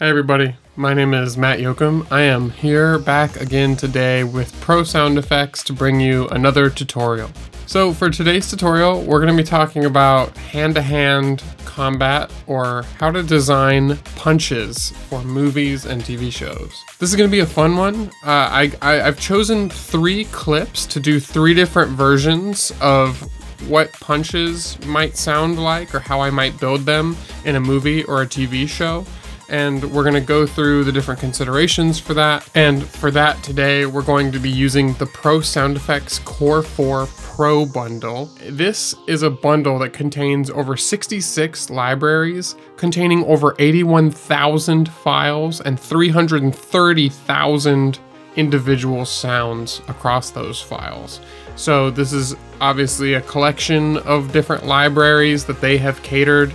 Hey everybody, my name is Matt Yocum. I am here back again today with Pro Sound Effects to bring you another tutorial. So for today's tutorial, we're going to be talking about hand-to-hand -hand combat or how to design punches for movies and TV shows. This is going to be a fun one. Uh, I, I, I've chosen three clips to do three different versions of what punches might sound like or how I might build them in a movie or a TV show and we're going to go through the different considerations for that. And for that today, we're going to be using the Pro Sound Effects Core 4 Pro bundle. This is a bundle that contains over 66 libraries, containing over 81,000 files and 330,000 individual sounds across those files. So this is obviously a collection of different libraries that they have catered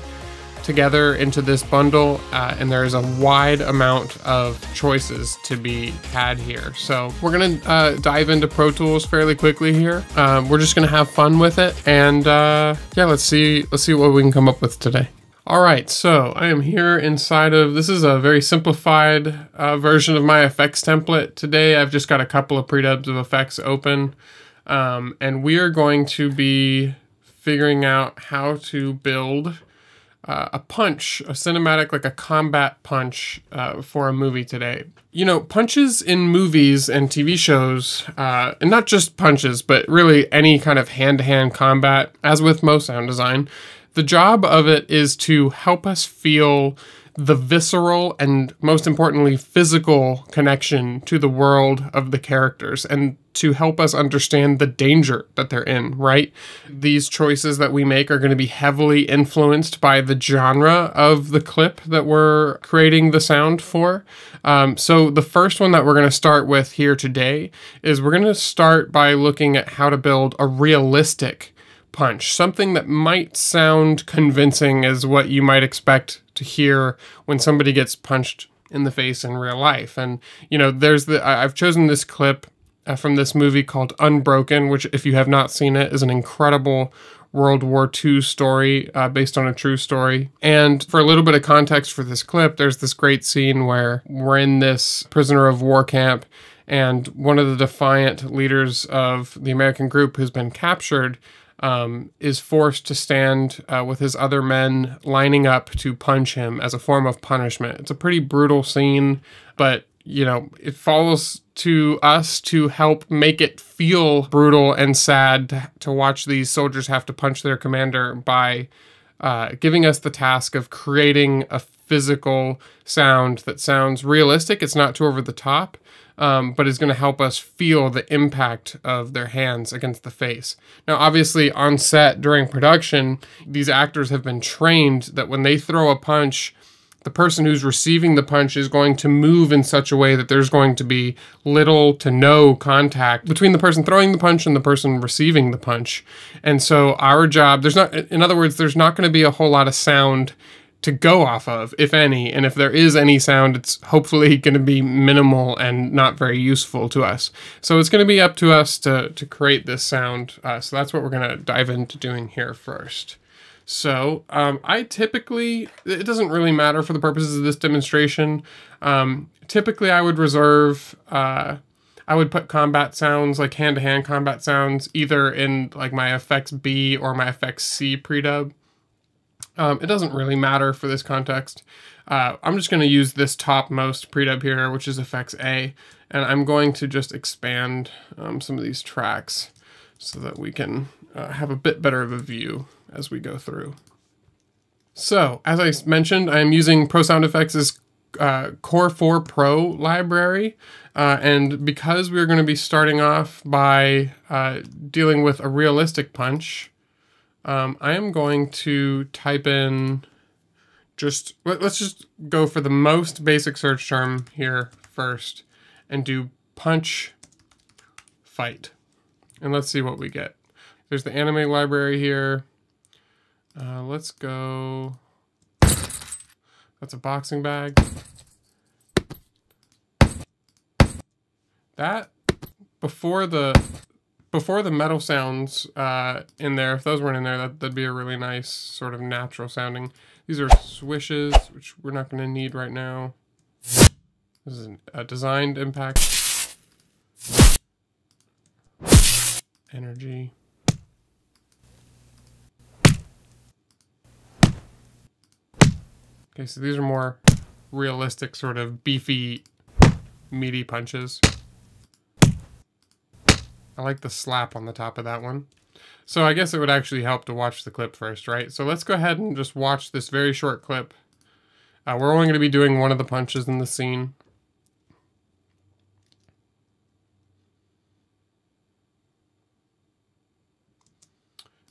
together into this bundle, uh, and there is a wide amount of choices to be had here. So we're gonna uh, dive into Pro Tools fairly quickly here. Um, we're just gonna have fun with it, and uh, yeah, let's see let's see what we can come up with today. All right, so I am here inside of, this is a very simplified uh, version of my effects template. Today I've just got a couple of predubs of effects open, um, and we are going to be figuring out how to build uh, a punch, a cinematic, like a combat punch uh, for a movie today. You know, punches in movies and TV shows, uh, and not just punches, but really any kind of hand to hand combat, as with most sound design, the job of it is to help us feel the visceral and most importantly physical connection to the world of the characters and to help us understand the danger that they're in, right? These choices that we make are going to be heavily influenced by the genre of the clip that we're creating the sound for. Um, so, the first one that we're going to start with here today is we're going to start by looking at how to build a realistic punch, something that might sound convincing as what you might expect to hear when somebody gets punched in the face in real life. And, you know, there's the, I've chosen this clip uh, from this movie called Unbroken, which, if you have not seen it, is an incredible World War II story uh, based on a true story. And for a little bit of context for this clip, there's this great scene where we're in this prisoner of war camp, and one of the defiant leaders of the American group who's been captured um, is forced to stand uh, with his other men lining up to punch him as a form of punishment. It's a pretty brutal scene, but you know, it falls to us to help make it feel brutal and sad to watch these soldiers have to punch their commander by uh, giving us the task of creating a physical sound that sounds realistic. It's not too over the top, um, but is going to help us feel the impact of their hands against the face. Now, obviously, on set during production, these actors have been trained that when they throw a punch, the person who's receiving the punch is going to move in such a way that there's going to be little to no contact between the person throwing the punch and the person receiving the punch. And so our job, there's not, in other words, there's not going to be a whole lot of sound to go off of, if any. And if there is any sound, it's hopefully going to be minimal and not very useful to us. So it's going to be up to us to, to create this sound. Uh, so that's what we're going to dive into doing here first. So um, I typically, it doesn't really matter for the purposes of this demonstration. Um, typically I would reserve, uh, I would put combat sounds, like hand-to-hand -hand combat sounds, either in like my effects B or my effects C predub. Um, it doesn't really matter for this context. Uh, I'm just going to use this topmost predub here, which is effects A, and I'm going to just expand um, some of these tracks so that we can uh, have a bit better of a view as we go through. So, as I mentioned, I'm using Pro Sound Effects' uh, Core 4 Pro library, uh, and because we're going to be starting off by uh, dealing with a realistic punch, um, I am going to type in just, let, us just go for the most basic search term here first and do punch fight. And let's see what we get. There's the anime library here. Uh, let's go, that's a boxing bag. That, before the before the metal sounds uh, in there, if those weren't in there, that, that'd be a really nice sort of natural sounding. These are swishes, which we're not going to need right now. This is a designed impact. Energy. Okay, so these are more realistic, sort of beefy, meaty punches. I like the slap on the top of that one. So I guess it would actually help to watch the clip first, right? So let's go ahead and just watch this very short clip. Uh, we're only going to be doing one of the punches in the scene.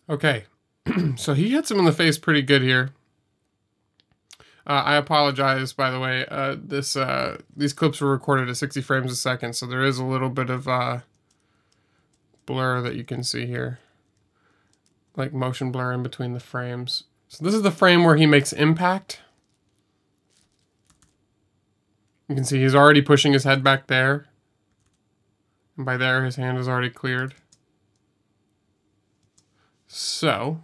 Okay, so he hits him in the face pretty good here. Uh, I apologize, by the way. Uh, this uh, these clips were recorded at 60 frames a second, so there is a little bit of uh, blur that you can see here, like motion blur in between the frames. So this is the frame where he makes impact. You can see he's already pushing his head back there, and by there his hand is already cleared. So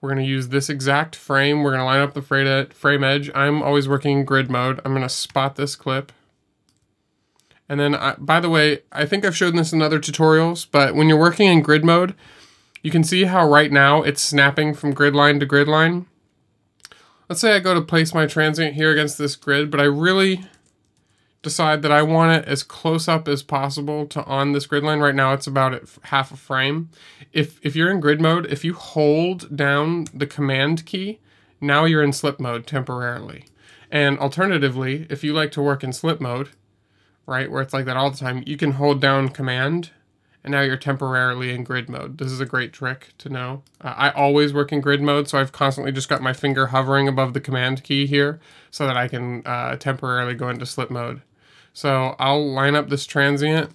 we're going to use this exact frame. We're going to line up the frame edge. I'm always working in grid mode. I'm going to spot this clip. And then, I, by the way, I think I've shown this in other tutorials, but when you're working in grid mode, you can see how right now it's snapping from grid line to grid line. Let's say I go to place my transient here against this grid, but I really decide that I want it as close up as possible to on this grid line. Right now it's about at half a frame. If, if you're in grid mode, if you hold down the command key, now you're in slip mode temporarily. And alternatively, if you like to work in slip mode, right, where it's like that all the time, you can hold down command and now you're temporarily in grid mode. This is a great trick to know. Uh, I always work in grid mode, so I've constantly just got my finger hovering above the command key here so that I can uh, temporarily go into slip mode. So I'll line up this transient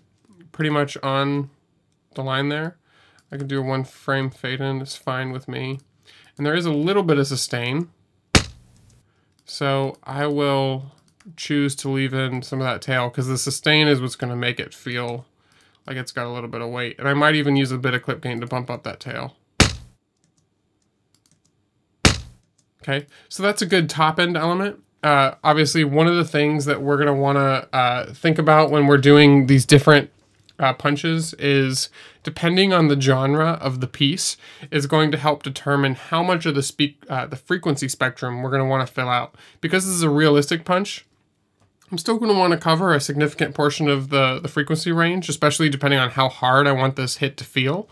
pretty much on the line there. I can do a one frame fade in, it's fine with me. And there is a little bit of sustain. So I will choose to leave in some of that tail because the sustain is what's going to make it feel like it's got a little bit of weight. And I might even use a bit of clip gain to bump up that tail. Okay, so that's a good top end element uh, obviously one of the things that we're going to want to uh, think about when we're doing these different uh, punches is depending on the genre of the piece is going to help determine how much of the speak uh, the frequency spectrum we're going to want to fill out because this is a realistic punch I'm still going to want to cover a significant portion of the the frequency range especially depending on how hard I want this hit to feel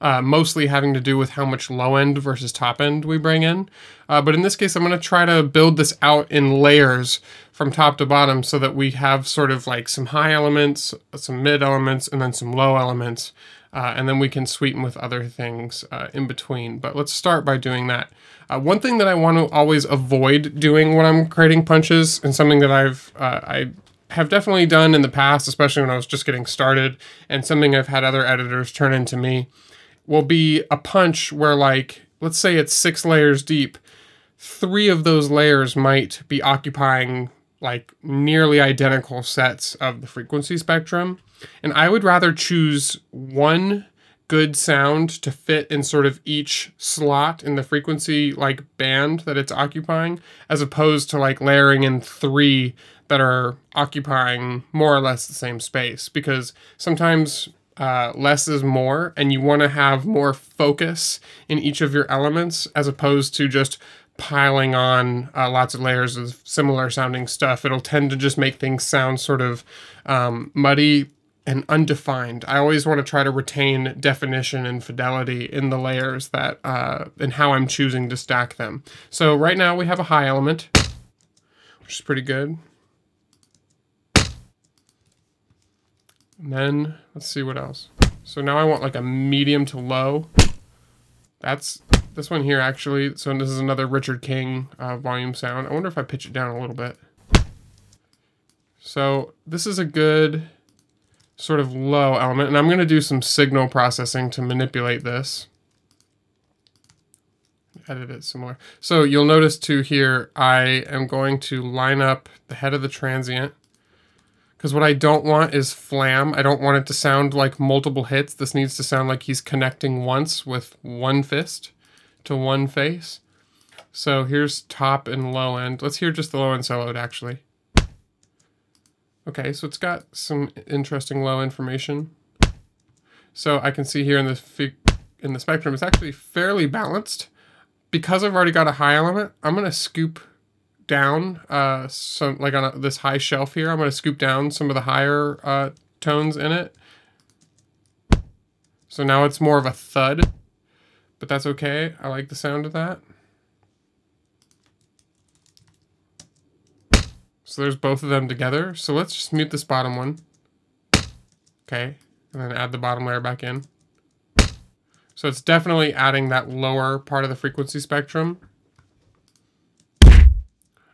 uh, mostly having to do with how much low end versus top end we bring in. Uh, but in this case, I'm going to try to build this out in layers from top to bottom so that we have sort of like some high elements, some mid elements, and then some low elements. Uh, and then we can sweeten with other things uh, in between. But let's start by doing that. Uh, one thing that I want to always avoid doing when I'm creating punches, and something that I've uh, I have definitely done in the past, especially when I was just getting started, and something I've had other editors turn into me, will be a punch where like let's say it's six layers deep three of those layers might be occupying like nearly identical sets of the frequency spectrum and i would rather choose one good sound to fit in sort of each slot in the frequency like band that it's occupying as opposed to like layering in three that are occupying more or less the same space because sometimes uh, less is more, and you want to have more focus in each of your elements as opposed to just piling on uh, lots of layers of similar sounding stuff. It'll tend to just make things sound sort of um, muddy and undefined. I always want to try to retain definition and fidelity in the layers that uh, and how I'm choosing to stack them. So right now we have a high element, which is pretty good. And then let's see what else. So now I want like a medium to low. That's this one here actually. So this is another Richard King uh, volume sound. I wonder if I pitch it down a little bit. So this is a good sort of low element. And I'm going to do some signal processing to manipulate this. Edit it some more. So you'll notice too here, I am going to line up the head of the transient because what I don't want is flam. I don't want it to sound like multiple hits. This needs to sound like he's connecting once with one fist to one face. So here's top and low end. Let's hear just the low end soloed actually. Okay, so it's got some interesting low information. So I can see here in the in the spectrum, it's actually fairly balanced. Because I've already got a high element, I'm gonna scoop down uh, some like on a, this high shelf here. I'm gonna scoop down some of the higher uh, tones in it. So now it's more of a thud, but that's okay. I like the sound of that. So there's both of them together. So let's just mute this bottom one. Okay, and then add the bottom layer back in. So it's definitely adding that lower part of the frequency spectrum.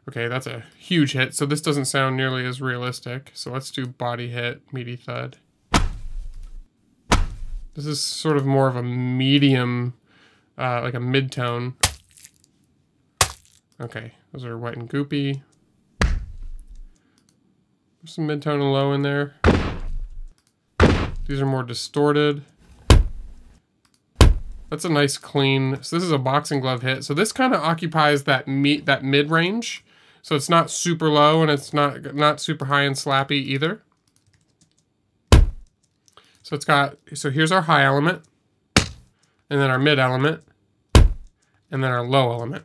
Okay, that's a huge hit. So this doesn't sound nearly as realistic. So let's do body hit, meaty thud. This is sort of more of a medium, uh, like a mid-tone. Okay, those are wet and goopy. Some mid-tone and low in there. These are more distorted. That's a nice clean. So this is a boxing glove hit. So this kind of occupies that meet that mid range. So it's not super low and it's not not super high and slappy either. So it's got so here's our high element, and then our mid element, and then our low element.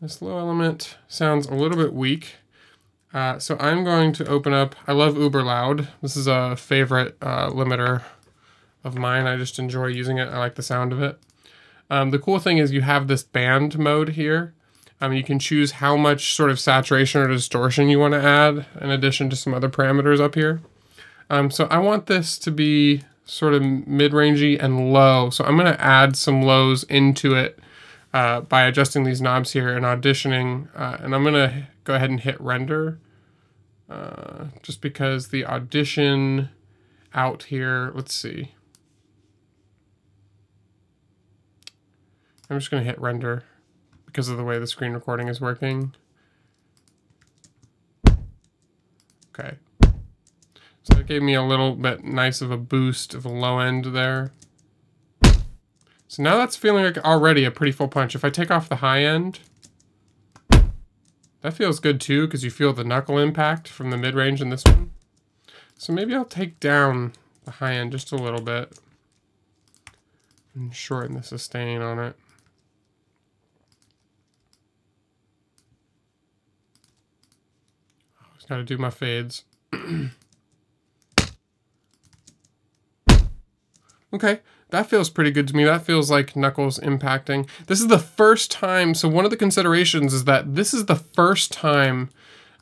This low element sounds a little bit weak. Uh, so I'm going to open up, I love Uber Loud. This is a favorite uh, limiter of mine. I just enjoy using it. I like the sound of it. Um, the cool thing is you have this band mode here. Um, you can choose how much sort of saturation or distortion you want to add in addition to some other parameters up here. Um, so I want this to be sort of mid-rangey and low. So I'm going to add some lows into it uh, by adjusting these knobs here and auditioning. Uh, and I'm going to go ahead and hit render uh, just because the audition out here, let's see. I'm just going to hit render because of the way the screen recording is working. Okay. So that gave me a little bit nice of a boost of a low end there. So now that's feeling like already a pretty full punch. If I take off the high end, that feels good too because you feel the knuckle impact from the mid-range in this one. So maybe I'll take down the high end just a little bit and shorten the sustain on it. I always Got to do my fades. okay, that feels pretty good to me. That feels like Knuckles impacting. This is the first time, so one of the considerations is that this is the first time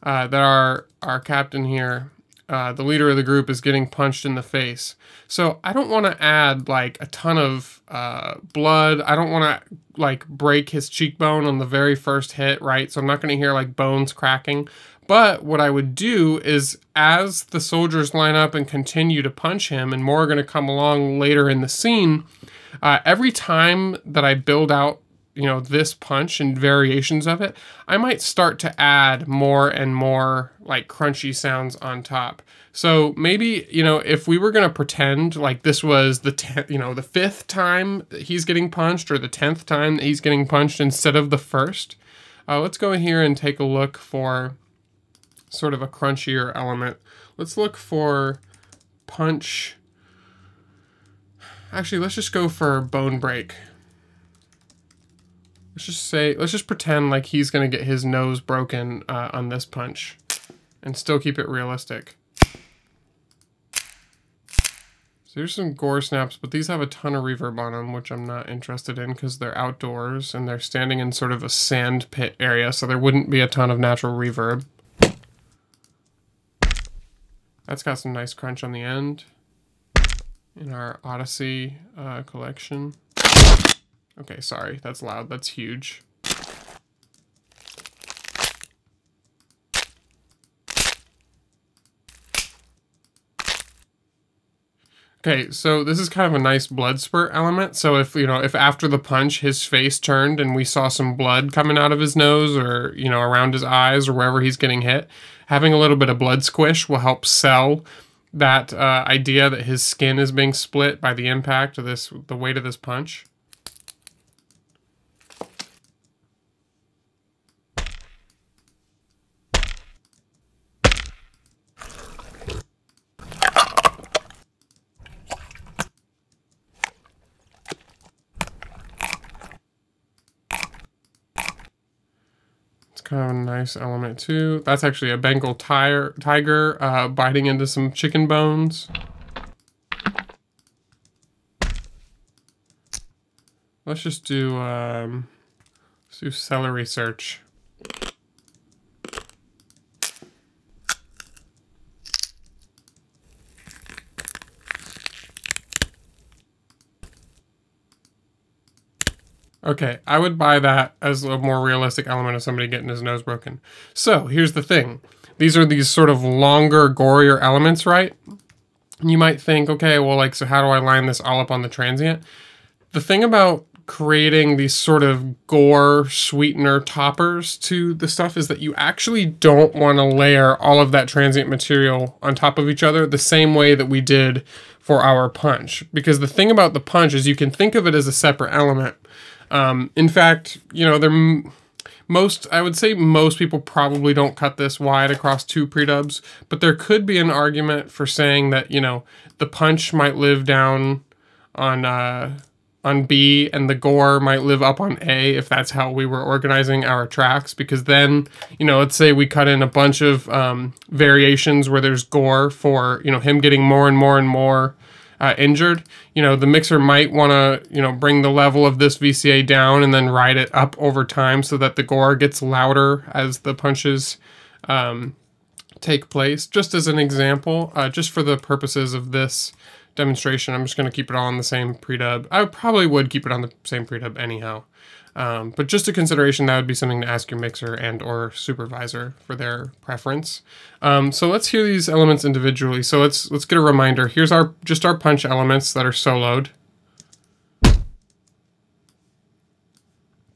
uh, that our, our captain here, uh, the leader of the group, is getting punched in the face. So I don't want to add like a ton of uh, blood. I don't want to like break his cheekbone on the very first hit, right? So I'm not going to hear like bones cracking. But what I would do is, as the soldiers line up and continue to punch him, and more are going to come along later in the scene, uh, every time that I build out, you know, this punch and variations of it, I might start to add more and more like crunchy sounds on top. So maybe, you know, if we were going to pretend like this was the, you know, the fifth time he's getting punched or the 10th time that he's getting punched instead of the first, uh, let's go here and take a look for sort of a crunchier element. Let's look for punch. Actually, let's just go for bone break. Let's just say, let's just pretend like he's to get his nose broken uh, on this punch and still keep it realistic. So here's some gore snaps, but these have a ton of reverb on them, which I'm not interested in because they're outdoors and they're standing in sort of a sand pit area, so there wouldn't be a ton of natural reverb. That's got some nice crunch on the end in our Odyssey uh, collection. Okay, sorry, that's loud, that's huge. Okay, so this is kind of a nice blood spurt element. So if, you know, if after the punch his face turned and we saw some blood coming out of his nose or, you know, around his eyes or wherever he's getting hit, having a little bit of blood squish will help sell that uh, idea that his skin is being split by the impact of this, the weight of this punch. Kind of a nice element too. That's actually a Bengal tire, tiger uh, biting into some chicken bones. Let's just do, um, let's do celery search. Okay, I would buy that as a more realistic element of somebody getting his nose broken. So here's the thing. These are these sort of longer, gorier elements, right? You might think, okay, well, like, so how do I line this all up on the transient? The thing about creating these sort of gore sweetener toppers to the stuff is that you actually don't want to layer all of that transient material on top of each other the same way that we did for our punch. Because the thing about the punch is you can think of it as a separate element, um, in fact, you know, they're most, I would say most people probably don't cut this wide across two predubs, but there could be an argument for saying that, you know, the punch might live down on, uh, on B and the gore might live up on A if that's how we were organizing our tracks. Because then, you know, let's say we cut in a bunch of um, variations where there's gore for, you know, him getting more and more and more uh, injured, you know, the mixer might want to, you know, bring the level of this VCA down and then ride it up over time so that the gore gets louder as the punches um, take place. Just as an example, uh, just for the purposes of this demonstration, I'm just going to keep it all on the same predub. I probably would keep it on the same predub anyhow. Um, but just a consideration, that would be something to ask your mixer and or supervisor for their preference. Um, so let's hear these elements individually. So let's let's get a reminder. Here's our just our punch elements that are soloed.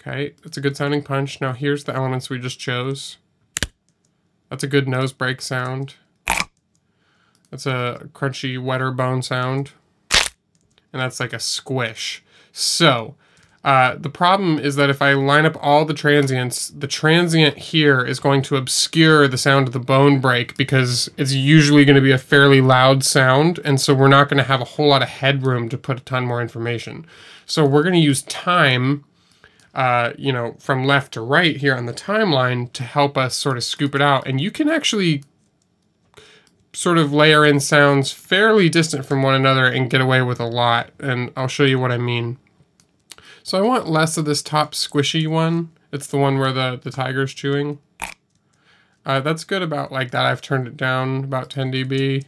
Okay, that's a good sounding punch. Now here's the elements we just chose. That's a good nose break sound. That's a crunchy, wetter bone sound. And that's like a squish. So, uh, the problem is that if I line up all the transients, the transient here is going to obscure the sound of the bone break because it's usually going to be a fairly loud sound, and so we're not going to have a whole lot of headroom to put a ton more information. So we're going to use time, uh, you know, from left to right here on the timeline to help us sort of scoop it out. And you can actually sort of layer in sounds fairly distant from one another and get away with a lot, and I'll show you what I mean. So I want less of this top squishy one. It's the one where the, the tiger's chewing. Uh, that's good about like that. I've turned it down about 10 dB.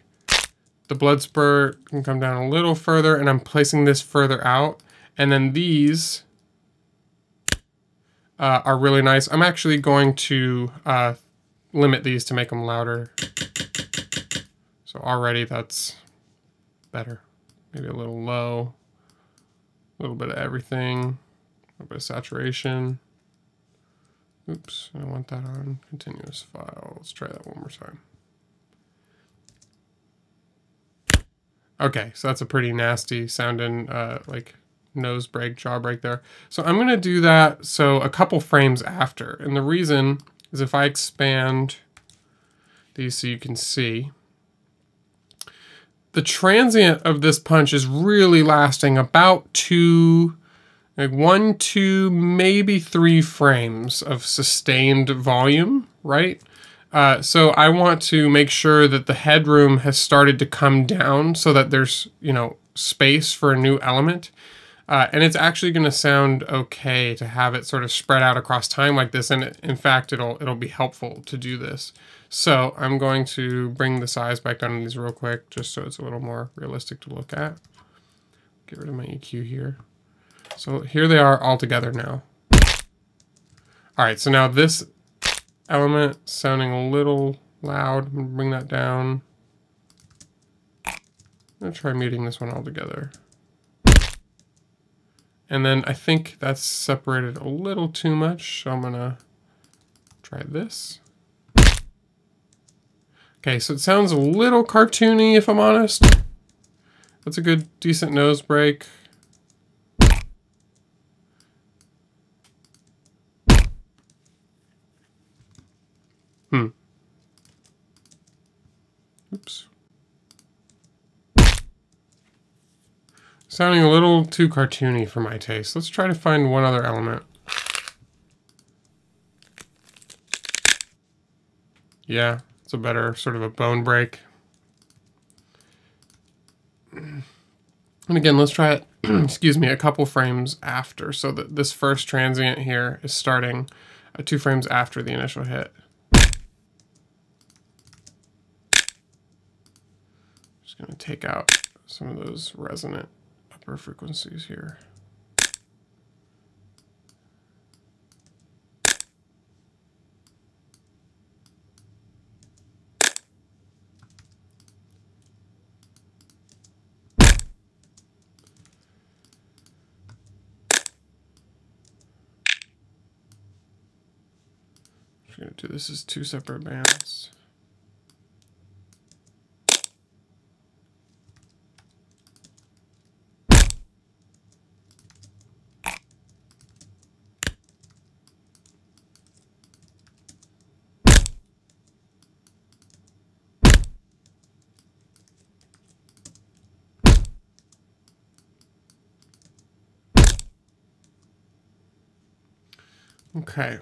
The blood spurt can come down a little further and I'm placing this further out. And then these uh, are really nice. I'm actually going to uh, limit these to make them louder. So already that's better. Maybe a little low. A little bit of everything, a little bit of saturation. Oops, I want that on continuous file. Let's try that one more time. Okay, so that's a pretty nasty sounding uh, like nose break, jaw break there. So I'm gonna do that so a couple frames after. And the reason is if I expand these so you can see, the transient of this punch is really lasting about two, like one, two, maybe three frames of sustained volume, right? Uh, so I want to make sure that the headroom has started to come down so that there's, you know, space for a new element. Uh, and it's actually going to sound okay to have it sort of spread out across time like this. And in fact, it'll it'll be helpful to do this. So I'm going to bring the size back down on these real quick, just so it's a little more realistic to look at. Get rid of my EQ here. So here they are all together now. All right, so now this element sounding a little loud. I'm gonna bring that down. I'm gonna try muting this one all together. And then I think that's separated a little too much, so I'm gonna try this. Okay, so it sounds a little cartoony if I'm honest. That's a good, decent nose break. Hmm. Oops. Sounding a little too cartoony for my taste. Let's try to find one other element. Yeah, it's a better sort of a bone break. And again, let's try it, excuse me, a couple frames after so that this first transient here is starting uh, two frames after the initial hit. Just gonna take out some of those resonant upper frequencies here. Gonna do this as two separate bands. Okay.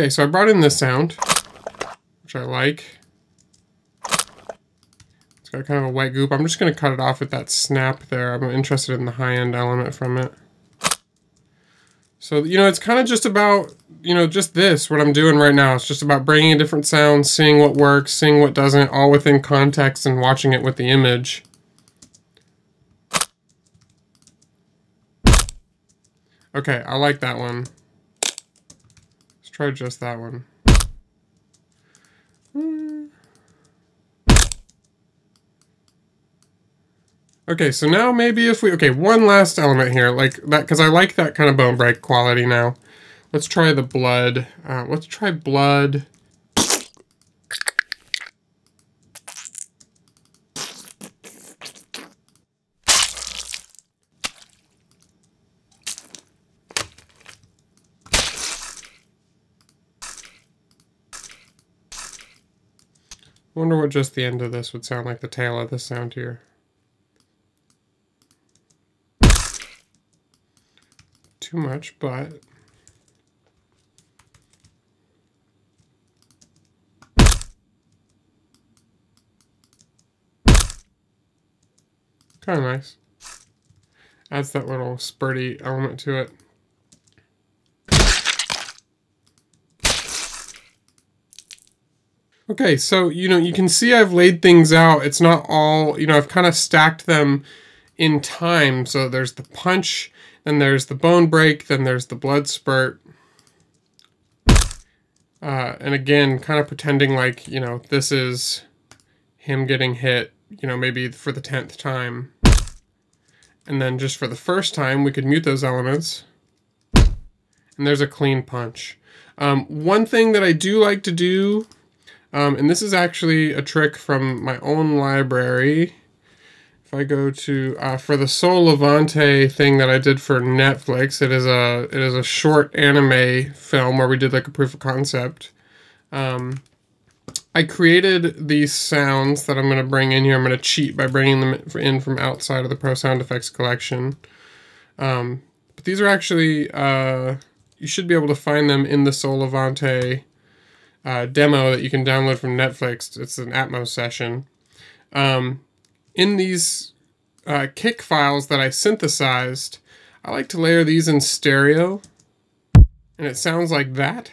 Okay, so I brought in this sound, which I like. It's got kind of a white goop. I'm just going to cut it off with that snap there. I'm interested in the high-end element from it. So, you know, it's kind of just about, you know, just this, what I'm doing right now. It's just about bringing in different sounds, seeing what works, seeing what doesn't, all within context and watching it with the image. Okay, I like that one try just that one. Okay, so now maybe if we... Okay, one last element here, like that, because I like that kind of bone break quality now. Let's try the blood. Uh, let's try blood. Wonder what just the end of this would sound like the tail of this sound here. Too much, but... Kind of nice. Adds that little spurty element to it. Okay, so, you know, you can see I've laid things out. It's not all, you know, I've kind of stacked them in time. So there's the punch, then there's the bone break, then there's the blood spurt. Uh, and again, kind of pretending like, you know, this is him getting hit, you know, maybe for the 10th time. And then just for the first time, we could mute those elements. And there's a clean punch. Um, one thing that I do like to do um, and this is actually a trick from my own library. If I go to uh, for the Sol Levante thing that I did for Netflix, it is a it is a short anime film where we did like a proof of concept. Um, I created these sounds that I'm going to bring in here. I'm going to cheat by bringing them in from outside of the Pro Sound Effects collection. Um, but these are actually, uh, you should be able to find them in the Sol Levante uh, demo that you can download from Netflix. It's an Atmos session. Um, in these uh, kick files that I synthesized, I like to layer these in stereo, and it sounds like that.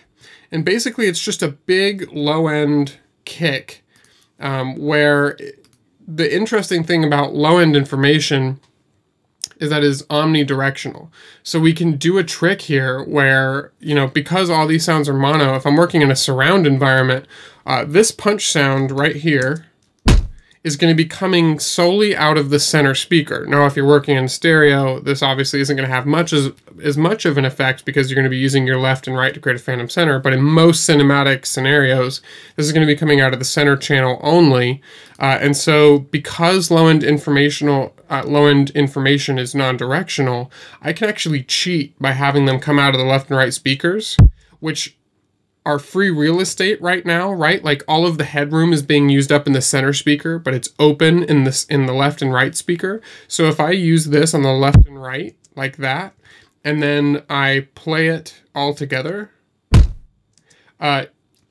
And basically, it's just a big low end kick um, where the interesting thing about low end information is that is omnidirectional. So we can do a trick here where, you know, because all these sounds are mono, if I'm working in a surround environment, uh, this punch sound right here is going to be coming solely out of the center speaker. Now, if you're working in stereo, this obviously isn't going to have much as, as much of an effect because you're going to be using your left and right to create a phantom center. But in most cinematic scenarios, this is going to be coming out of the center channel only. Uh, and so because low-end informational uh, low-end information is non-directional, I can actually cheat by having them come out of the left and right speakers, which our free real estate right now, right? Like all of the headroom is being used up in the center speaker, but it's open in this in the left and right speaker. So if I use this on the left and right like that, and then I play it all together, uh,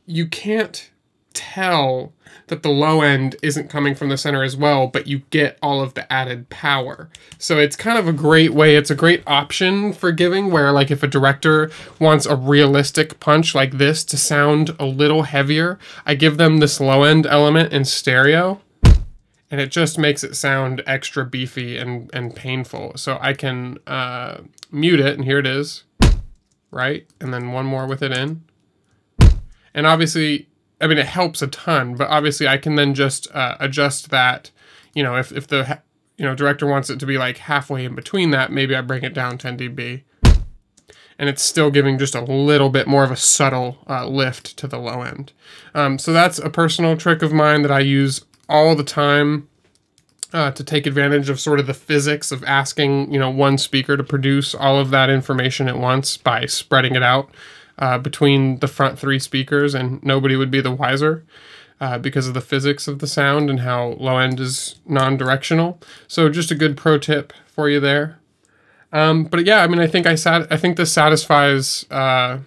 you can't tell that the low end isn't coming from the center as well, but you get all of the added power. So it's kind of a great way, it's a great option for giving where like if a director wants a realistic punch like this to sound a little heavier, I give them this low end element in stereo and it just makes it sound extra beefy and, and painful. So I can uh, mute it and here it is, right? And then one more with it in. And obviously I mean, it helps a ton, but obviously I can then just uh, adjust that. You know, if, if the you know director wants it to be like halfway in between that, maybe I bring it down 10 dB. And it's still giving just a little bit more of a subtle uh, lift to the low end. Um, so that's a personal trick of mine that I use all the time uh, to take advantage of sort of the physics of asking, you know, one speaker to produce all of that information at once by spreading it out uh, between the front three speakers, and nobody would be the wiser. Uh, because of the physics of the sound and how low end is non-directional. So just a good pro tip for you there. Um, but yeah, I mean, I think I sat. I think this satisfies, uh,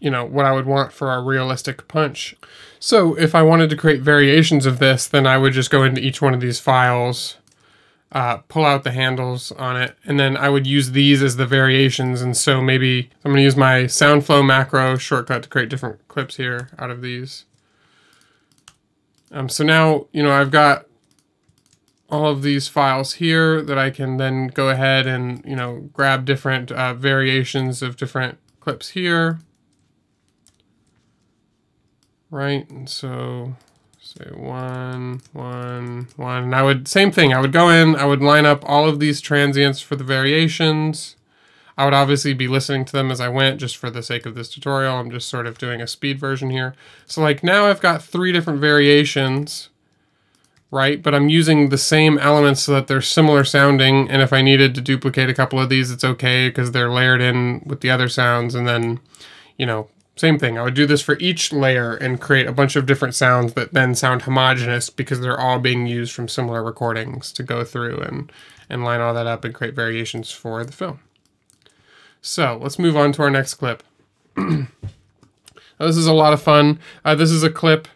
you know, what I would want for a realistic punch. So if I wanted to create variations of this, then I would just go into each one of these files uh, pull out the handles on it, and then I would use these as the variations. And so maybe I'm going to use my SoundFlow macro shortcut to create different clips here out of these. Um, so now, you know, I've got all of these files here that I can then go ahead and, you know, grab different uh, variations of different clips here. Right, and so say one, one, one. And I would, same thing, I would go in, I would line up all of these transients for the variations. I would obviously be listening to them as I went just for the sake of this tutorial. I'm just sort of doing a speed version here. So like now I've got three different variations, right? But I'm using the same elements so that they're similar sounding. And if I needed to duplicate a couple of these, it's okay because they're layered in with the other sounds. And then, you know, same thing. I would do this for each layer and create a bunch of different sounds that then sound homogenous because they're all being used from similar recordings to go through and, and line all that up and create variations for the film. So let's move on to our next clip. this is a lot of fun. Uh, this is a clip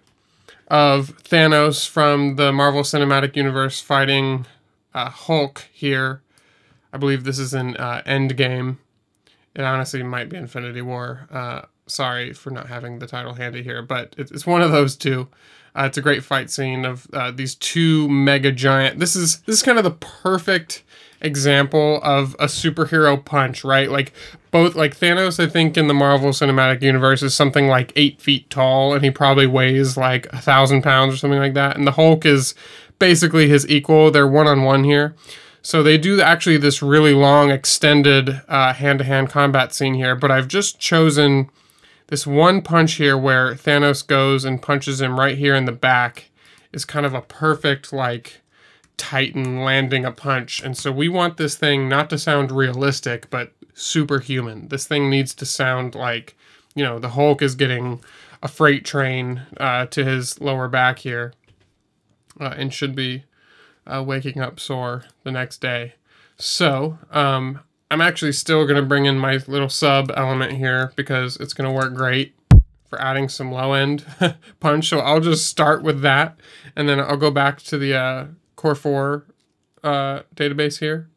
of Thanos from the Marvel Cinematic Universe fighting uh, Hulk here. I believe this is in uh, Endgame. It honestly might be Infinity War. Sorry for not having the title handy here, but it's one of those two. Uh, it's a great fight scene of uh, these two mega giant. This is this is kind of the perfect example of a superhero punch, right? Like both like Thanos, I think in the Marvel Cinematic Universe is something like eight feet tall, and he probably weighs like a thousand pounds or something like that. And the Hulk is basically his equal. They're one on one here. So they do actually this really long, extended hand to hand combat scene here, but I've just chosen this one punch here where Thanos goes and punches him right here in the back is kind of a perfect like Titan landing a punch. And so we want this thing not to sound realistic, but superhuman. This thing needs to sound like, you know, the Hulk is getting a freight train uh, to his lower back here uh, and should be uh, waking up sore the next day. So um, I'm actually still going to bring in my little sub element here because it's going to work great for adding some low end punch. So I'll just start with that and then I'll go back to the uh, Core 4 uh, database here.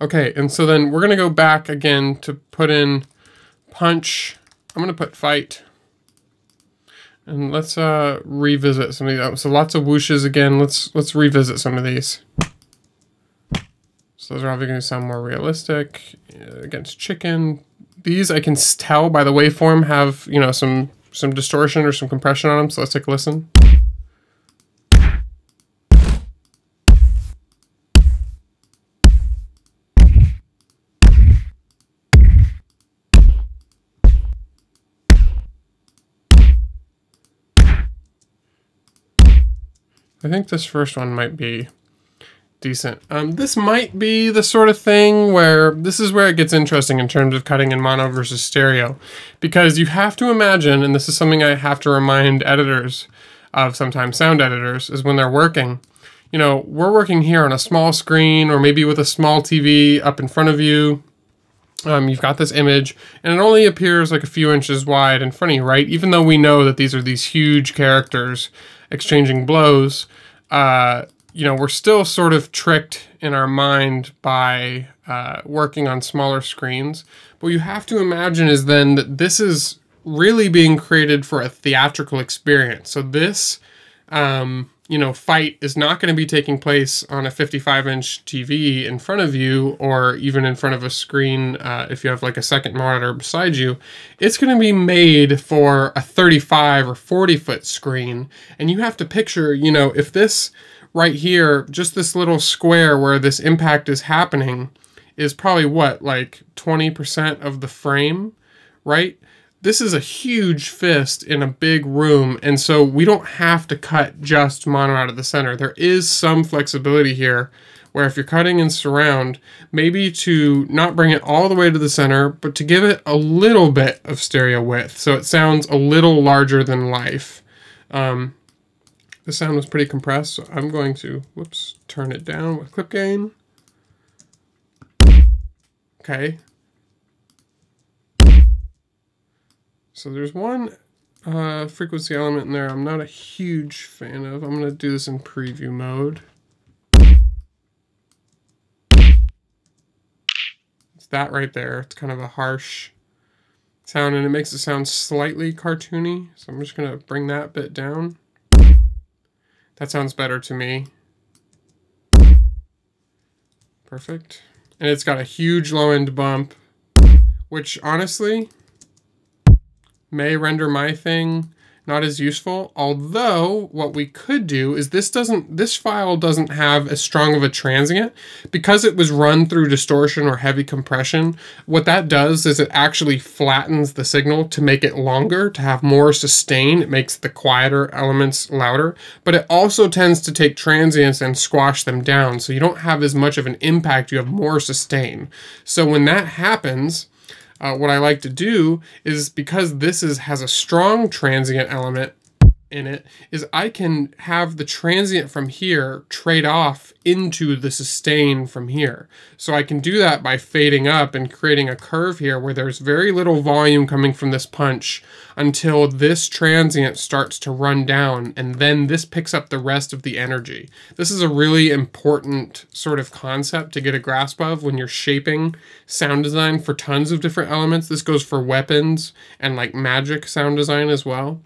Okay, and so then we're going to go back again to put in punch. I'm going to put fight and let's uh, revisit some of these. So lots of whooshes again. Let's let's revisit some of these. So those are obviously going to sound more realistic uh, against chicken. These I can tell by the waveform have you know some some distortion or some compression on them. So let's take a listen. I think this first one might be decent. Um, this might be the sort of thing where this is where it gets interesting in terms of cutting in mono versus stereo, because you have to imagine, and this is something I have to remind editors of sometimes sound editors, is when they're working. You know, we're working here on a small screen or maybe with a small TV up in front of you. Um, you've got this image and it only appears like a few inches wide in front of you, right? Even though we know that these are these huge characters exchanging blows, uh, you know, we're still sort of tricked in our mind by uh, working on smaller screens. What you have to imagine is then that this is really being created for a theatrical experience. So this, um, you know, fight is not going to be taking place on a 55 inch TV in front of you or even in front of a screen uh, if you have like a second monitor beside you. It's going to be made for a 35 or 40 foot screen. And you have to picture, you know, if this right here, just this little square where this impact is happening is probably what, like 20% of the frame, right? This is a huge fist in a big room, and so we don't have to cut just mono out of the center. There is some flexibility here where if you're cutting in surround, maybe to not bring it all the way to the center, but to give it a little bit of stereo width so it sounds a little larger than life. Um, the sound was pretty compressed, so I'm going to, whoops, turn it down with clip gain. Okay. So there's one uh, frequency element in there I'm not a huge fan of. I'm going to do this in preview mode. It's that right there. It's kind of a harsh sound and it makes it sound slightly cartoony. So I'm just going to bring that bit down. That sounds better to me. Perfect. And it's got a huge low end bump, which honestly may render my thing not as useful. Although what we could do is this doesn't this file doesn't have as strong of a transient because it was run through distortion or heavy compression. What that does is it actually flattens the signal to make it longer, to have more sustain. It makes the quieter elements louder, but it also tends to take transients and squash them down. So you don't have as much of an impact, you have more sustain. So when that happens, uh, what I like to do is because this is has a strong transient element in it is I can have the transient from here trade off into the sustain from here. So I can do that by fading up and creating a curve here where there's very little volume coming from this punch until this transient starts to run down and then this picks up the rest of the energy. This is a really important sort of concept to get a grasp of when you're shaping sound design for tons of different elements. This goes for weapons and like magic sound design as well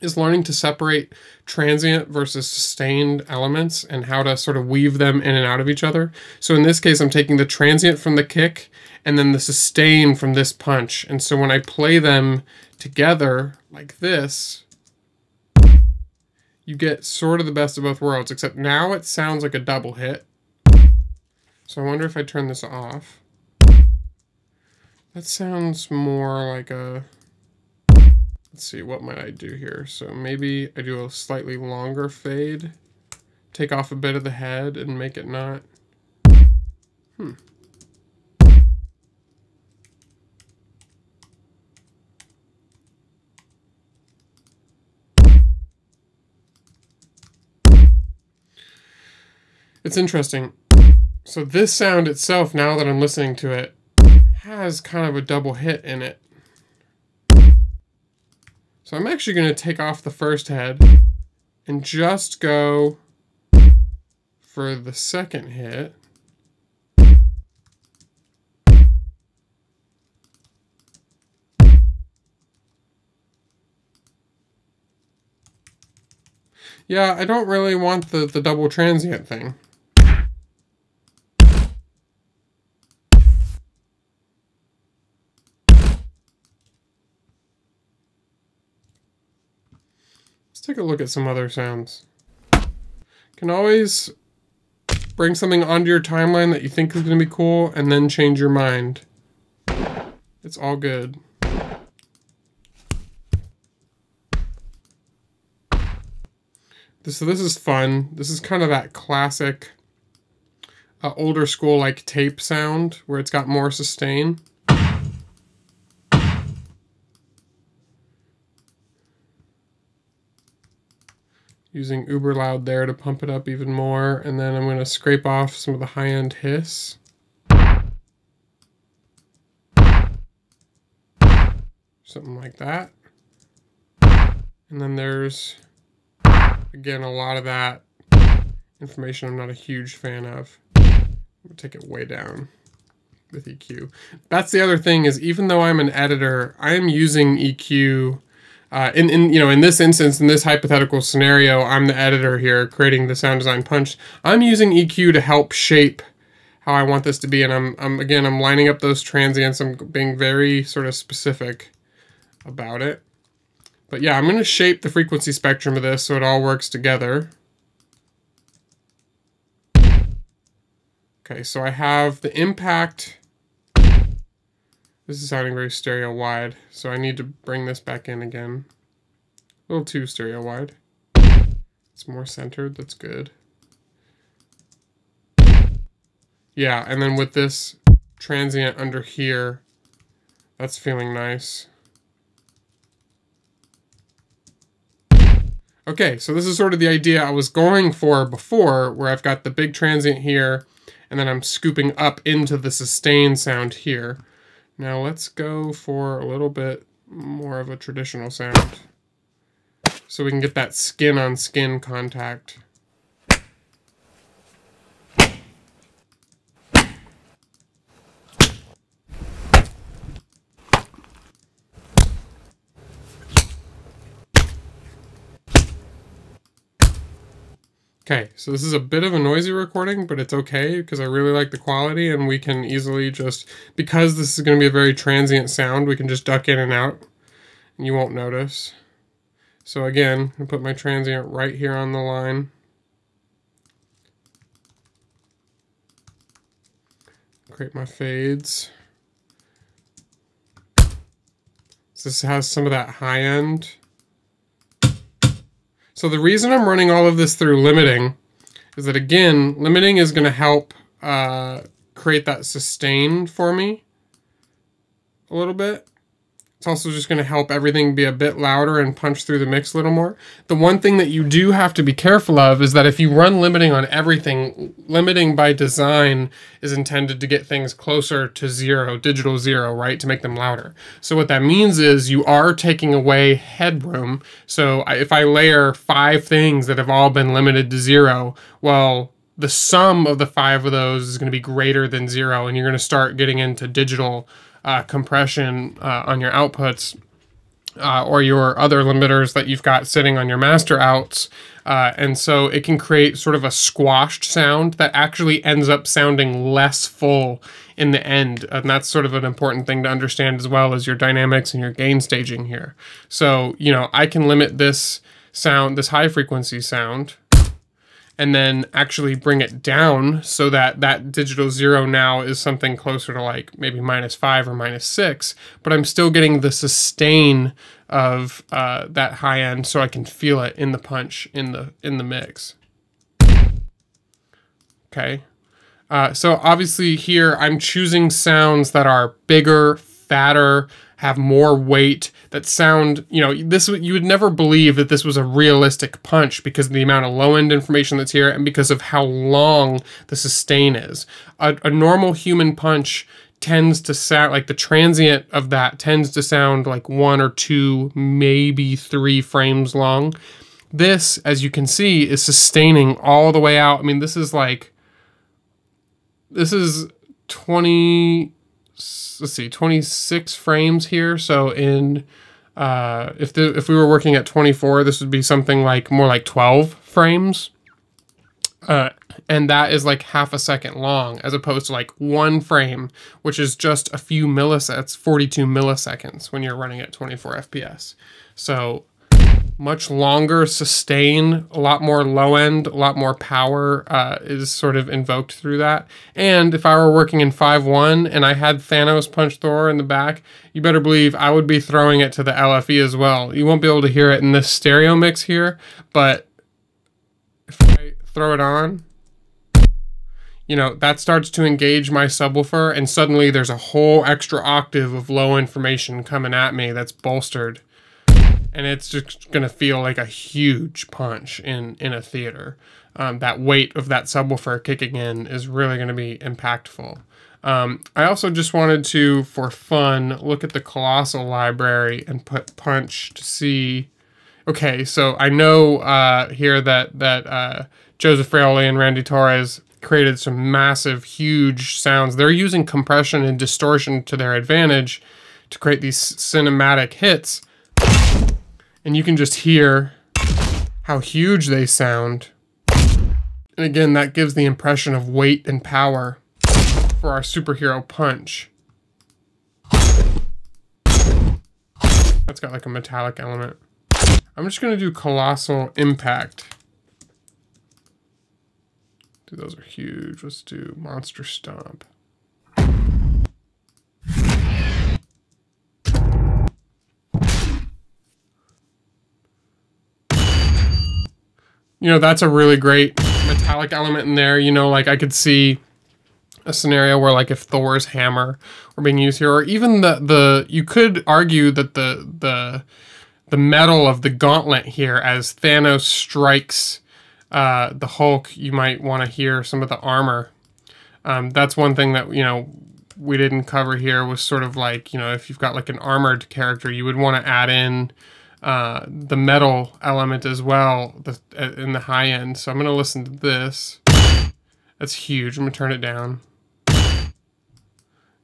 is learning to separate transient versus sustained elements and how to sort of weave them in and out of each other. So in this case, I'm taking the transient from the kick and then the sustain from this punch. And so when I play them together like this, you get sort of the best of both worlds, except now it sounds like a double hit. So I wonder if I turn this off. That sounds more like a Let's see, what might I do here? So maybe I do a slightly longer fade, take off a bit of the head and make it not... Hmm. It's interesting. So this sound itself, now that I'm listening to it, has kind of a double hit in it. So I'm actually going to take off the first head and just go for the second hit. Yeah, I don't really want the, the double transient thing. Take a look at some other sounds. Can always bring something onto your timeline that you think is going to be cool and then change your mind. It's all good. so this is fun. This is kind of that classic a older school like tape sound where it's got more sustain. Using uber loud there to pump it up even more. And then I'm going to scrape off some of the high end hiss. Something like that. And then there's, again, a lot of that information I'm not a huge fan of. We'll take it way down with EQ. That's the other thing is even though I'm an editor, I am using EQ. Uh, in, in you know in this instance in this hypothetical scenario i'm the editor here creating the sound design punch. I'm using eq to help shape how i want this to be and i'm, I'm again i'm lining up those transients. I'm being very sort of specific about it. But yeah i'm going to shape the frequency spectrum of this so it all works together. Okay, so I have the impact. This is sounding very stereo wide, so I need to bring this back in again. A little too stereo wide. It's more centered, that's good. Yeah, and then with this transient under here, that's feeling nice. Okay, so this is sort of the idea I was going for before, where I've got the big transient here, and then I'm scooping up into the sustain sound here. Now let's go for a little bit more of a traditional sound so we can get that skin on skin contact. Okay, so this is a bit of a noisy recording, but it's okay because I really like the quality and we can easily just, because this is going to be a very transient sound, we can just duck in and out and you won't notice. So again, I put my transient right here on the line. Create my fades. So this has some of that high end so the reason I'm running all of this through limiting is that again, limiting is going to help uh, create that sustain for me a little bit. It's also just going to help everything be a bit louder and punch through the mix a little more. The one thing that you do have to be careful of is that if you run limiting on everything, limiting by design is intended to get things closer to zero, digital zero, right, to make them louder. So what that means is you are taking away headroom. So if I layer five things that have all been limited to zero, well, the sum of the five of those is going to be greater than zero, and you're going to start getting into digital uh, compression uh, on your outputs uh, or your other limiters that you've got sitting on your master outs. Uh, and so it can create sort of a squashed sound that actually ends up sounding less full in the end. And that's sort of an important thing to understand as well as your dynamics and your gain staging here. So, you know, I can limit this sound, this high frequency sound, and then actually bring it down so that that digital zero now is something closer to like maybe minus five or minus six, but I'm still getting the sustain of uh, that high end so I can feel it in the punch in the in the mix. Okay. Uh, so obviously here I'm choosing sounds that are bigger, fatter, have more weight, that sound, you know, this you would never believe that this was a realistic punch because of the amount of low end information that's here and because of how long the sustain is. A, a normal human punch tends to sound like the transient of that tends to sound like one or two, maybe three frames long. This, as you can see, is sustaining all the way out. I mean, this is like, this is 20, let's see, 26 frames here. So in uh, if the if we were working at 24, this would be something like more like 12 frames. Uh, and that is like half a second long as opposed to like one frame, which is just a few milliseconds, 42 milliseconds when you're running at 24 FPS. So much longer sustain, a lot more low end, a lot more power uh, is sort of invoked through that. And if I were working in 5 1 and I had Thanos Punch Thor in the back, you better believe I would be throwing it to the LFE as well. You won't be able to hear it in this stereo mix here, but if I throw it on, you know, that starts to engage my subwoofer, and suddenly there's a whole extra octave of low information coming at me that's bolstered. And it's just going to feel like a huge punch in, in a theater. Um, that weight of that subwoofer kicking in is really going to be impactful. Um, I also just wanted to, for fun, look at the Colossal library and put punch to see. Okay, so I know uh, here that that uh, Joseph Fraioli and Randy Torres created some massive, huge sounds. They're using compression and distortion to their advantage to create these cinematic hits. And you can just hear how huge they sound. And again, that gives the impression of weight and power for our superhero punch. That's got like a metallic element. I'm just to do Colossal Impact. Dude, those are huge. Let's do Monster Stomp. You know, that's a really great metallic element in there. You know, like I could see a scenario where like if Thor's hammer were being used here, or even the the you could argue that the the the metal of the gauntlet here as Thanos strikes uh, the Hulk, you might want to hear some of the armor. Um, that's one thing that you know we didn't cover here was sort of like you know if you've got like an armored character, you would want to add in uh, the metal element as well the, uh, in the high end. So I'm gonna listen to this. That's huge. I'm gonna turn it down.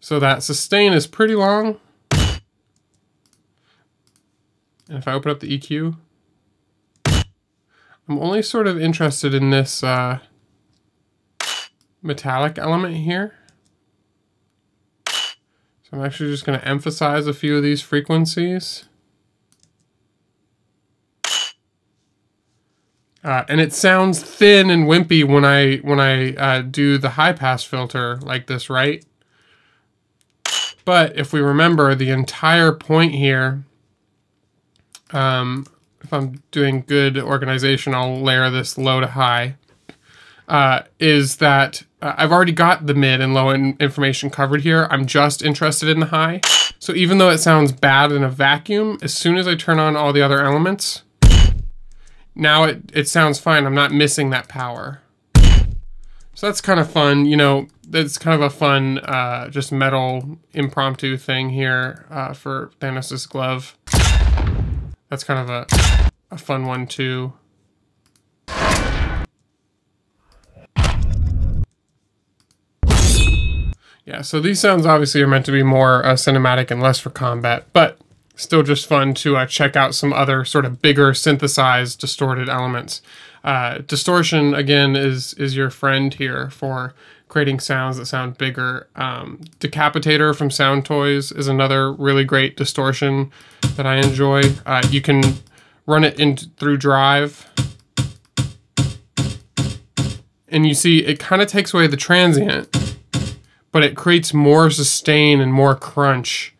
So that sustain is pretty long. And if I open up the EQ, I'm only sort of interested in this uh, metallic element here. So I'm actually just going to emphasize a few of these frequencies. Uh, and it sounds thin and wimpy when I when I uh, do the high pass filter like this, right? But if we remember, the entire point here um, if I'm doing good organization, I'll layer this low to high, uh, is that uh, I've already got the mid and low in information covered here. I'm just interested in the high. So even though it sounds bad in a vacuum, as soon as I turn on all the other elements, now it, it sounds fine. I'm not missing that power. So that's kind of fun. You know, that's kind of a fun, uh, just metal impromptu thing here uh, for Thanos' glove. That's kind of a, a fun one too. Yeah, so these sounds obviously are meant to be more uh, cinematic and less for combat, but still just fun to uh, check out some other sort of bigger synthesized distorted elements. Uh, distortion, again, is, is your friend here for creating sounds that sound bigger. Um, Decapitator from Soundtoys is another really great distortion that I enjoy. Uh, you can run it in through Drive. And you see it kind of takes away the transient, but it creates more sustain and more crunch.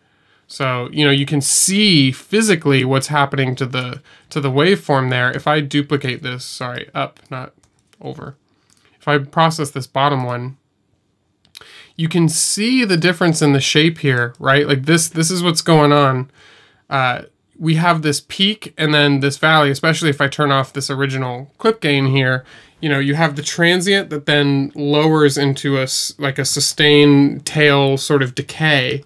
So, you know, you can see physically what's happening to the to the waveform there. If I duplicate this, sorry, up, not over if I process this bottom one, you can see the difference in the shape here, right? Like this, this is what's going on. Uh, we have this peak and then this valley, especially if I turn off this original clip gain here, you know, you have the transient that then lowers into a, like a sustained tail sort of decay.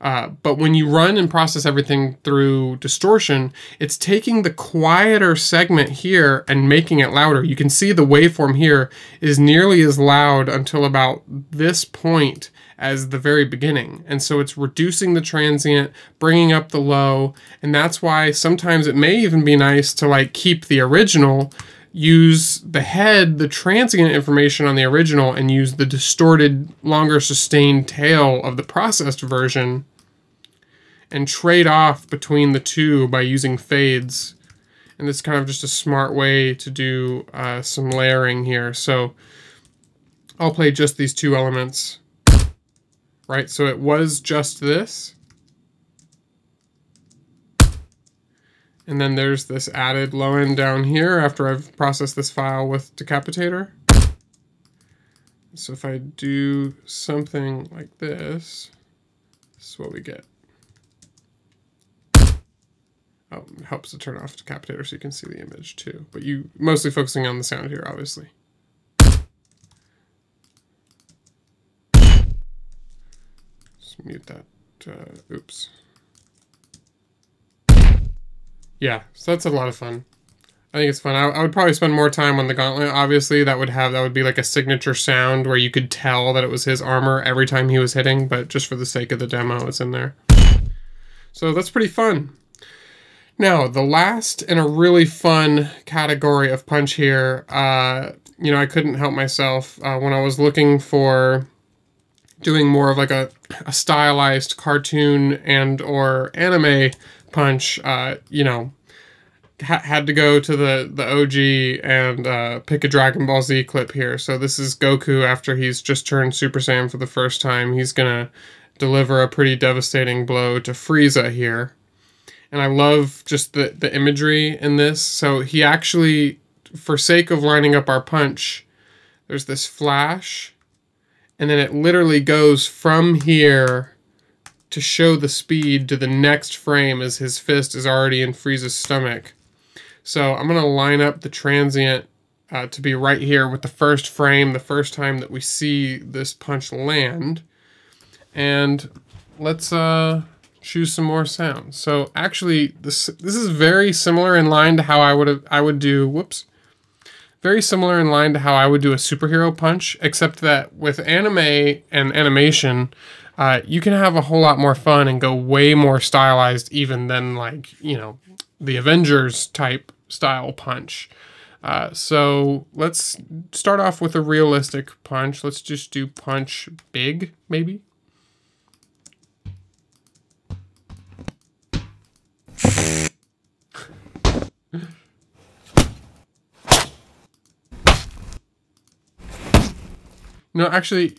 Uh, but when you run and process everything through distortion, it's taking the quieter segment here and making it louder. You can see the waveform here is nearly as loud until about this point as the very beginning. And so it's reducing the transient, bringing up the low, and that's why sometimes it may even be nice to like keep the original use the head, the transient information on the original, and use the distorted, longer sustained tail of the processed version and trade off between the two by using fades. And it's kind of just a smart way to do uh, some layering here. So I'll play just these two elements, right? So it was just this. And then there's this added low end down here after I've processed this file with Decapitator. So if I do something like this, this is what we get. It helps to turn off Decapitator so you can see the image too. But you mostly focusing on the sound here, obviously. Just mute that. Uh, oops. Yeah, so that's a lot of fun. I think it's fun. I, I, would probably spend more time on the gauntlet. Obviously, that would have that would be like a signature sound where you could tell that it was his armor every time he was hitting. But just for the sake of the demo, it's in there. So that's pretty fun. Now, the last and a really fun category of punch here, uh, you know, I couldn't help myself uh, when I was looking for doing more of like a, a stylized cartoon and or anime punch, uh, you know, ha had to go to the, the OG and uh, pick a Dragon Ball Z clip here. So this is Goku after he's just turned Super Saiyan for the first time. He's going to deliver a pretty devastating blow to Frieza here and I love just the the imagery in this. So he actually, for sake of lining up our punch, there's this flash, and then it literally goes from here to show the speed to the next frame as his fist is already in Frieza's stomach. So I'm gonna line up the transient uh, to be right here with the first frame, the first time that we see this punch land. And let's uh choose some more sounds. So actually, this this is very similar in line to how I would have I would do. Whoops. Very similar in line to how I would do a superhero punch, except that with anime and animation, uh, you can have a whole lot more fun and go way more stylized, even than like you know the Avengers type style punch. Uh, so let's start off with a realistic punch. Let's just do punch big, maybe. No, actually,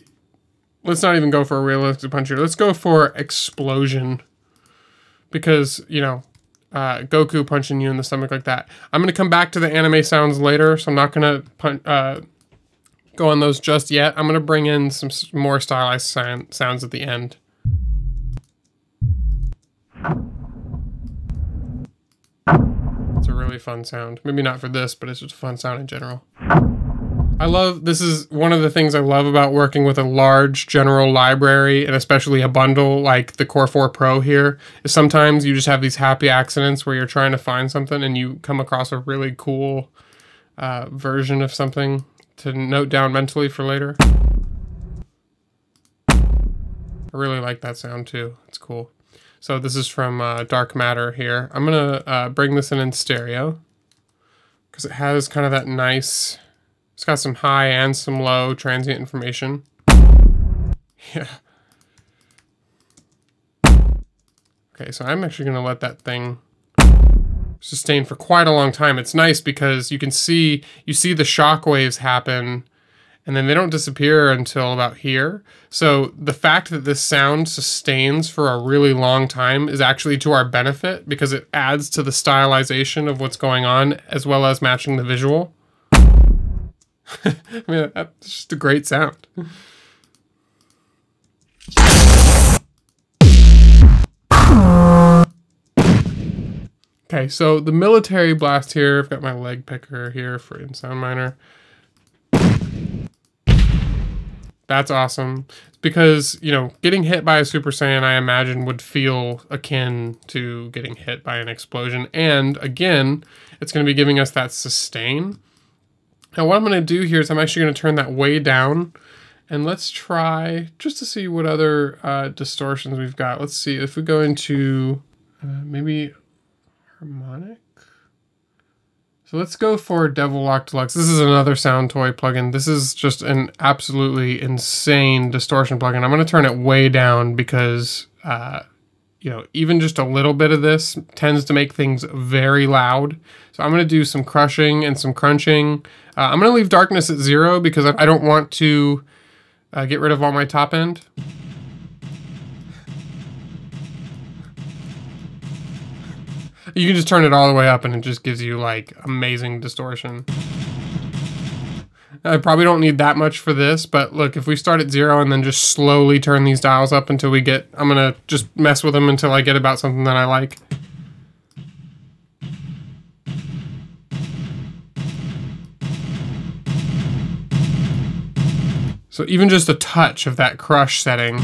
let's not even go for a realistic punch here. Let's go for explosion. Because, you know, uh, Goku punching you in the stomach like that. I'm going to come back to the anime sounds later, so I'm not going to uh, go on those just yet. I'm going to bring in some more stylized sound sounds at the end. It's a really fun sound. Maybe not for this, but it's just a fun sound in general. I love this is one of the things I love about working with a large general library and especially a bundle like the Core 4 Pro here is sometimes you just have these happy accidents where you're trying to find something and you come across a really cool uh, version of something to note down mentally for later. I really like that sound too. It's cool. So this is from uh, Dark Matter here. I'm going to uh, bring this in in stereo because it has kind of that nice it's got some high and some low transient information. Yeah. Okay, so I'm actually going to let that thing sustain for quite a long time. It's nice because you can see you see the shock waves happen and then they don't disappear until about here. So the fact that this sound sustains for a really long time is actually to our benefit because it adds to the stylization of what's going on as well as matching the visual. I mean, that's just a great sound. Okay, so the military blast here, I've got my leg picker here for in Soundminer. That's awesome. Because, you know, getting hit by a Super Saiyan, I imagine, would feel akin to getting hit by an explosion. And again, it's going to be giving us that sustain. Now what I'm going to do here is I'm actually going to turn that way down. And let's try, just to see what other uh, distortions we've got. Let's see, if we go into uh, maybe harmonic. So let's go for Devil-Loc Deluxe. This is another Soundtoy plugin. This is just an absolutely insane distortion plugin. I'm going to turn it way down because, uh, you know, even just a little bit of this tends to make things very loud. So I'm going to do some crushing and some crunching. Uh, I'm going to leave darkness at zero because I don't want to uh, get rid of all my top end. You can just turn it all the way up and it just gives you like amazing distortion. I probably don't need that much for this, but look, if we start at zero and then just slowly turn these dials up until we get, I'm gonna just mess with them until I get about something that I like. So even just a touch of that crush setting.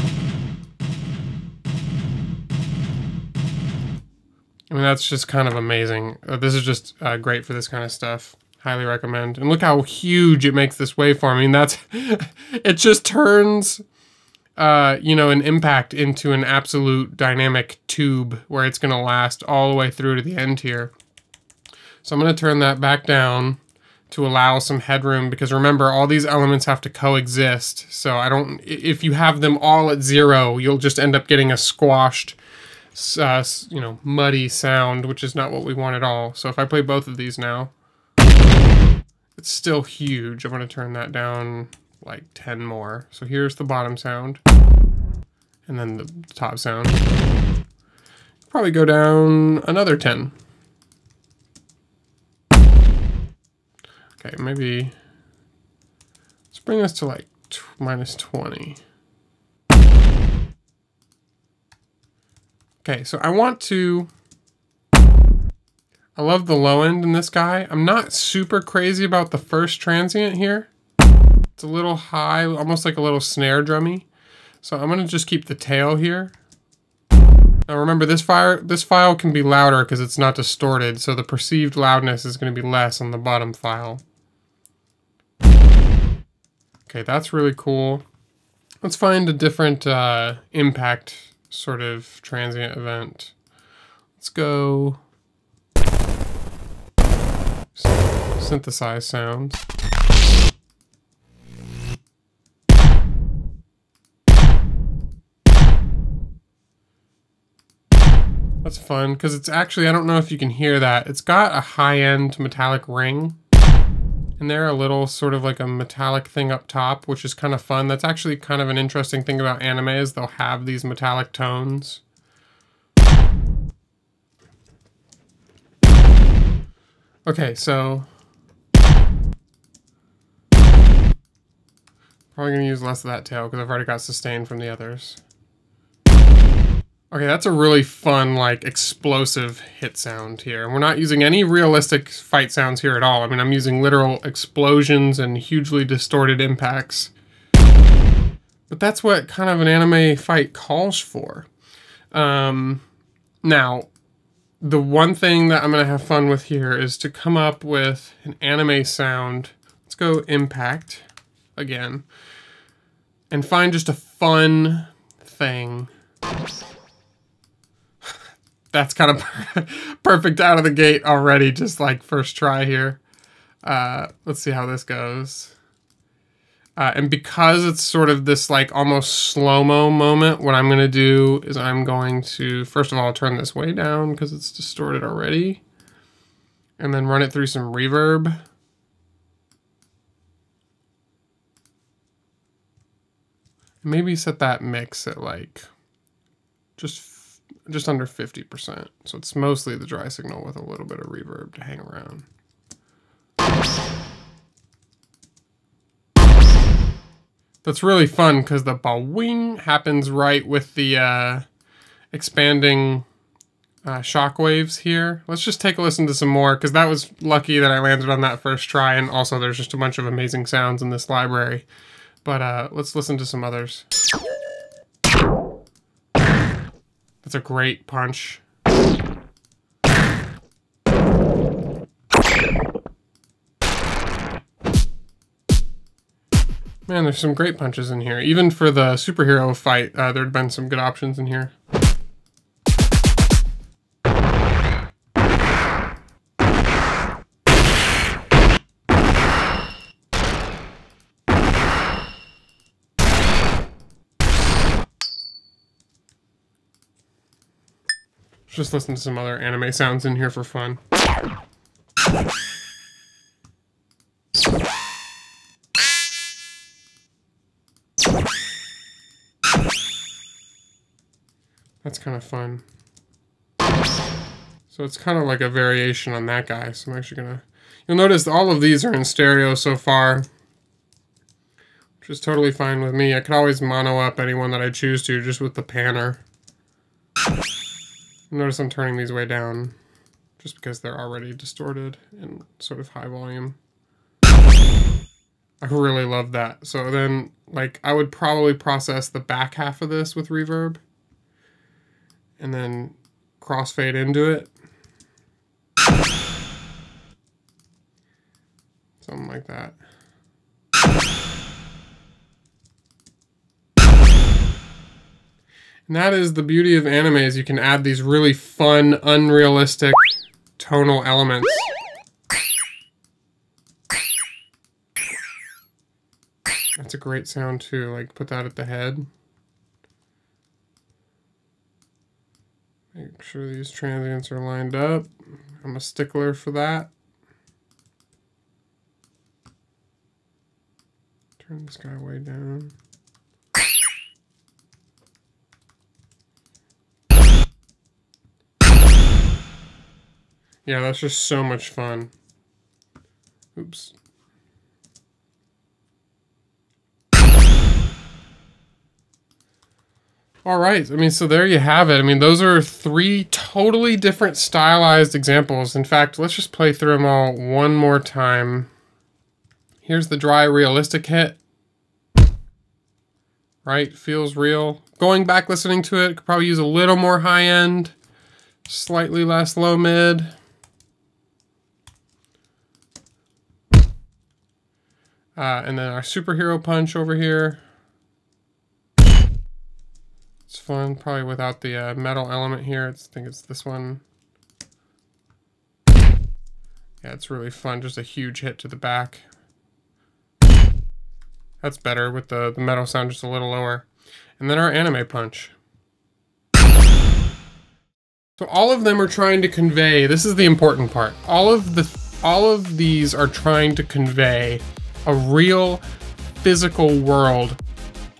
I mean, that's just kind of amazing. Uh, this is just uh, great for this kind of stuff. Highly recommend. And look how huge it makes this waveform. I mean, that's, it just turns, uh, you know, an impact into an absolute dynamic tube where it's going to last all the way through to the end here. So I'm going to turn that back down to allow some headroom because remember all these elements have to coexist so I don't if you have them all at zero you'll just end up getting a squashed uh, you know muddy sound which is not what we want at all so if I play both of these now it's still huge. I'm going to turn that down like 10 more. So here's the bottom sound. And then the top sound. Probably go down another 10 Okay, maybe let's bring this to like minus 20. Okay, so I want to, I love the low end in this guy. I'm not super crazy about the first transient here. It's a little high, almost like a little snare drummy. So I'm gonna just keep the tail here. Now remember, this file, this file can be louder because it's not distorted, so the perceived loudness is to be less on the bottom file. Okay, that's really cool. Let's find a different uh, impact sort of transient event. Let's go synthesize sounds. That's fun, because it's actually, I don't know if you can hear that, it's got a high-end metallic ring and there a little sort of like a metallic thing up top, which is kind of fun. That's actually kind of an interesting thing about anime is they'll have these metallic tones. Okay, so probably gonna use less of that tail because I've already got sustain from the others. Okay, that's a really fun, like, explosive hit sound here. And we're not using any realistic fight sounds here at all. I mean, I'm using literal explosions and hugely distorted impacts. But that's what kind of an anime fight calls for. Um, now, the one thing that I'm going to have fun with here is to come up with an anime sound. Let's go impact again. And find just a fun thing that's kind of perfect out of the gate already, just like first try here. Uh, let's see how this goes. Uh, and because it's sort of this like almost slow-mo moment, what I'm going to do is I'm going to, first of all, turn this way down because it's distorted already. And then run it through some reverb. Maybe set that mix at like just just under 50%. So it's mostly the dry signal with a little bit of reverb to hang around. That's really fun because the wing happens right with the uh, expanding uh, shock waves here. Let's just take a listen to some more because that was lucky that I landed on that first try and also there's just a bunch of amazing sounds in this library. But uh, let's listen to some others. That's a great punch. Man, there's some great punches in here. Even for the superhero fight, uh, there'd been some good options in here. just listen to some other anime sounds in here for fun. Kind of fun. So it's kind of like a variation on that guy. So I'm actually gonna, you'll notice all of these are in stereo so far. which is totally fine with me. I could always mono up anyone that I choose to just with the panner. Notice I'm turning these way down just because they're already distorted and sort of high volume. I really love that. So then, like, I would probably process the back half of this with reverb and then crossfade into it. Something like that. And that is the beauty of anime is you can add these really fun, unrealistic tonal elements. That's a great sound too, like put that at the head. Make sure these transients are lined up. I'm a stickler for that. Turn this guy way down. Yeah, that's just so much fun. Oops. All right. I mean, so there you have it. I mean, those are three totally different stylized examples. In fact, let's just play through them all one more time. Here's the dry realistic hit. Right? Feels real. Going back listening to it, could probably use a little more high end, slightly less low mid. Uh, and then our superhero punch over here. Fun, probably without the uh, metal element here. It's, I think it's this one. Yeah, it's really fun. Just a huge hit to the back. That's better with the, the metal sound just a little lower. And then our anime punch. So all of them are trying to convey, this is the important part. All of the all of these are trying to convey a real physical world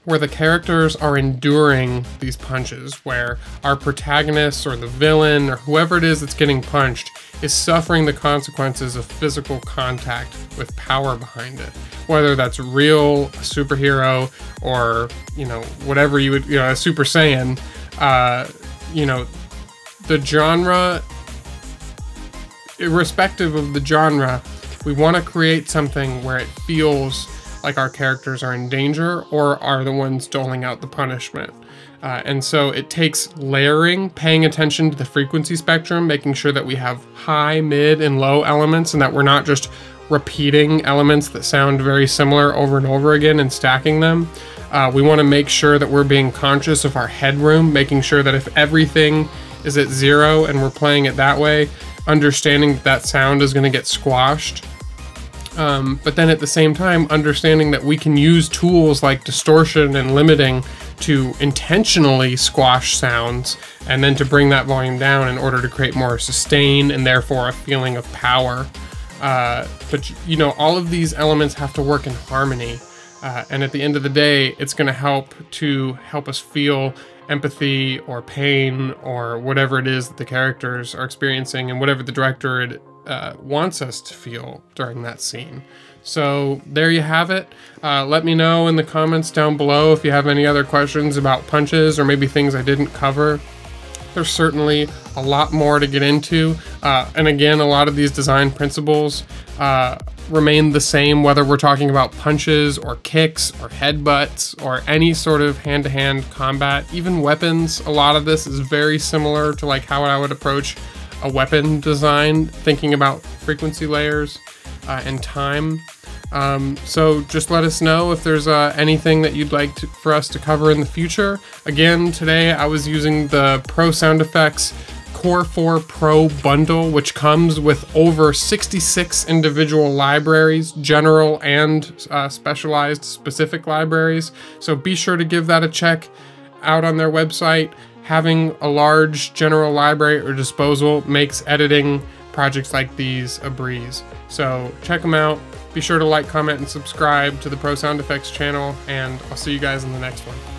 where the characters are enduring these punches, where our protagonist or the villain or whoever it is that's getting punched is suffering the consequences of physical contact with power behind it. Whether that's real, superhero, or, you know, whatever you would, you know, a Super Saiyan, uh, you know, the genre, irrespective of the genre, we want to create something where it feels like our characters are in danger or are the ones doling out the punishment. Uh, and so it takes layering, paying attention to the frequency spectrum, making sure that we have high, mid, and low elements and that we're not just repeating elements that sound very similar over and over again and stacking them. Uh, we want to make sure that we're being conscious of our headroom, making sure that if everything is at zero and we're playing it that way, understanding that, that sound is going to get squashed. Um, but then at the same time, understanding that we can use tools like distortion and limiting to intentionally squash sounds and then to bring that volume down in order to create more sustain and therefore a feeling of power. Uh, but you know, all of these elements have to work in harmony. Uh, and at the end of the day, it's going to help to help us feel empathy or pain or whatever it is that the characters are experiencing and whatever the director uh, wants us to feel during that scene. So there you have it. Uh, let me know in the comments down below if you have any other questions about punches or maybe things I didn't cover. There's certainly a lot more to get into. Uh, and again, a lot of these design principles uh, remain the same, whether we're talking about punches or kicks or headbutts or any sort of hand-to-hand -hand combat, even weapons. A lot of this is very similar to like how I would approach a weapon design, thinking about frequency layers uh, and time. Um, so just let us know if there's uh, anything that you'd like to, for us to cover in the future. Again, today I was using the Pro Sound Effects Core 4 Pro bundle, which comes with over 66 individual libraries, general and uh, specialized specific libraries. So be sure to give that a check out on their website. Having a large general library or disposal makes editing projects like these a breeze. So check them out. Be sure to like, comment, and subscribe to the Pro Sound Effects channel, and I'll see you guys in the next one.